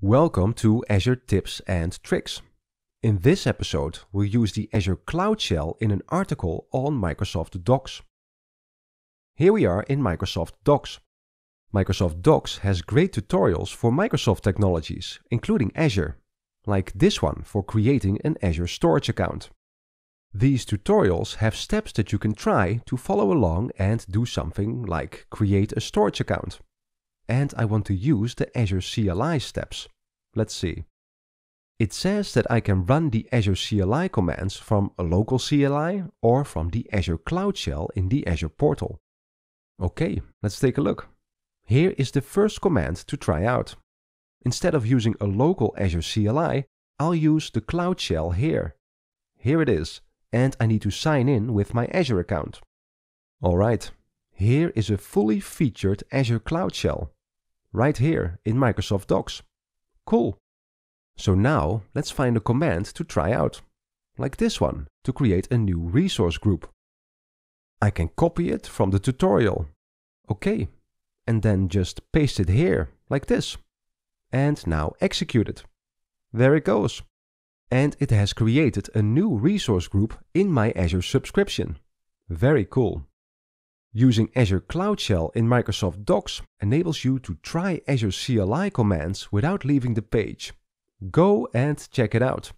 Welcome to Azure Tips and Tricks. In this episode, we'll use the Azure Cloud Shell in an article on Microsoft Docs. Here we are in Microsoft Docs. Microsoft Docs has great tutorials for Microsoft technologies, including Azure, like this one for creating an Azure Storage account. These tutorials have steps that you can try to follow along and do something like create a storage account. And I want to use the Azure CLI steps. Let's see. It says that I can run the Azure CLI commands from a local CLI or from the Azure Cloud Shell in the Azure portal. Okay, let's take a look. Here is the first command to try out. Instead of using a local Azure CLI, I'll use the Cloud Shell here. Here it is, and I need to sign in with my Azure account. Alright, here is a fully featured Azure Cloud Shell, right here in Microsoft Docs. Cool. So now let's find a command to try out, like this one, to create a new resource group. I can copy it from the tutorial. Okay, and then just paste it here, like this. And now execute it. There it goes and it has created a new resource group in my Azure subscription. Very cool. Using Azure Cloud Shell in Microsoft Docs enables you to try Azure CLI commands without leaving the page. Go and check it out.